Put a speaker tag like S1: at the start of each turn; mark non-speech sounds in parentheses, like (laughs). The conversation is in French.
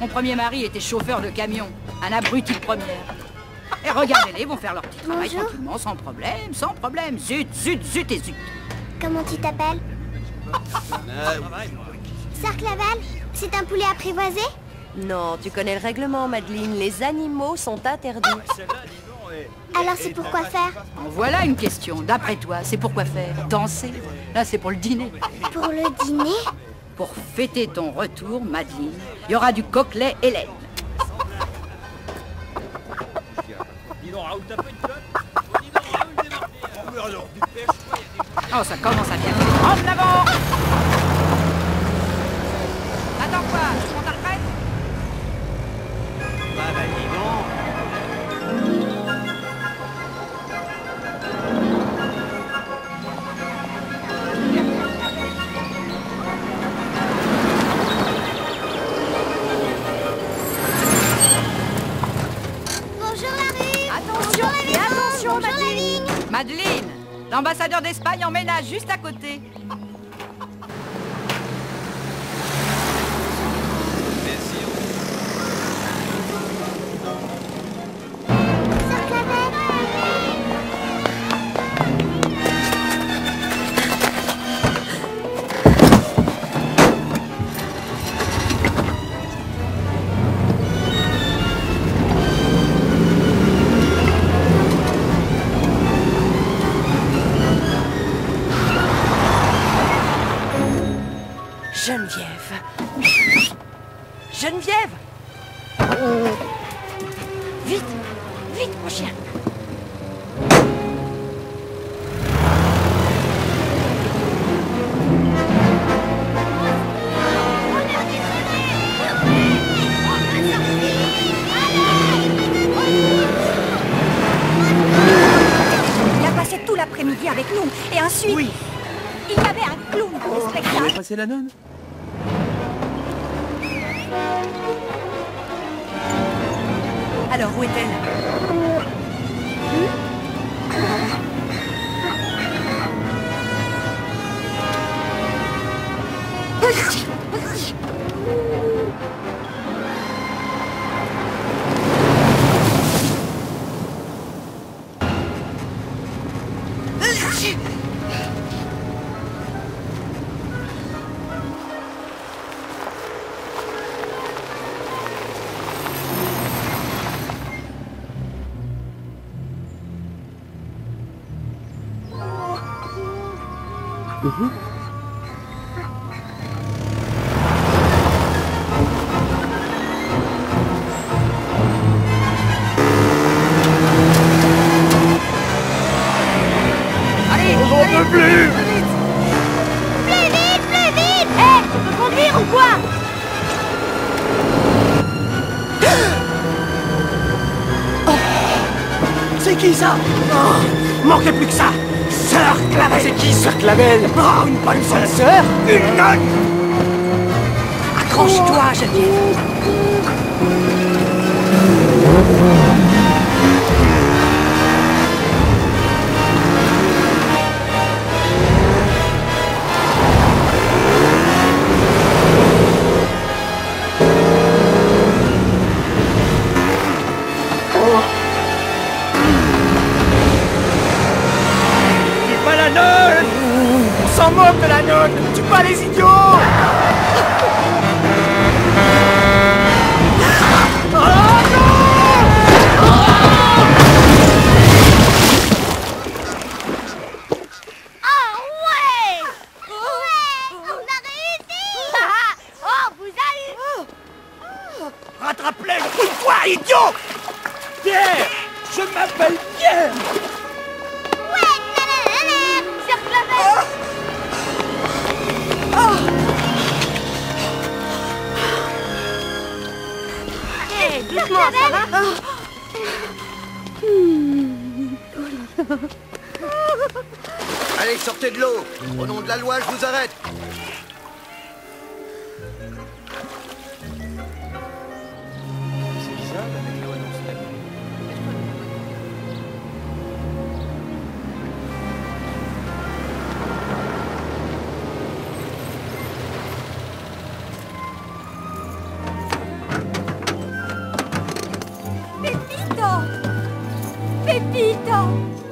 S1: Mon premier mari était chauffeur de camion, un abruti de première. Et regardez-les, ils vont faire leur petit travail
S2: Bonjour.
S1: tranquillement, sans problème, sans problème. Zut, zut, zut et zut.
S2: Comment tu t'appelles Sœur Clavel C'est un poulet apprivoisé
S3: Non, tu connais le règlement, Madeleine. Les animaux sont interdits.
S2: Alors c'est pour quoi faire
S1: En voilà une question. D'après toi, c'est pour quoi faire Danser Là, c'est pour le dîner.
S2: Pour le dîner
S1: Pour fêter ton retour, Madeleine, il y aura du coquelet et lait. Oh, ça commence à bien. En avant Attends quoi
S2: vigne
S1: Madeleine L'ambassadeur d'Espagne emménage juste à côté.
S3: Geneviève. Geneviève Vite Vite, mon chien
S4: Il a passé tout l'après-midi avec nous. Et ensuite, il y avait un clown pour le spectacle.
S5: Passer la nonne?
S3: Alors, où est-elle
S1: Allez,
S2: Plus vite, plus vite Hé, tu peux conduire ou quoi?
S5: C'est qui ça? Oh, Manquait plus que ça Sœur Clavel. C'est qui Sœur Clavel? Oh, une bonne seule sœur. Une nonne!
S3: Accroche-toi, Geneviève
S5: la On s'en moque de la nonne Tu pas les idiots?
S2: Ah ouais! Ouais On a réussi! (laughs) Oh, vous avez
S5: Rattrape-les une fois, idiot! Pierre Je m'appelle Pierre
S3: Ça va
S6: Allez, sortez de l'eau. Au nom de la loi, je vous arrête.
S5: C'est bizarre, la météo annonce la
S4: Pepito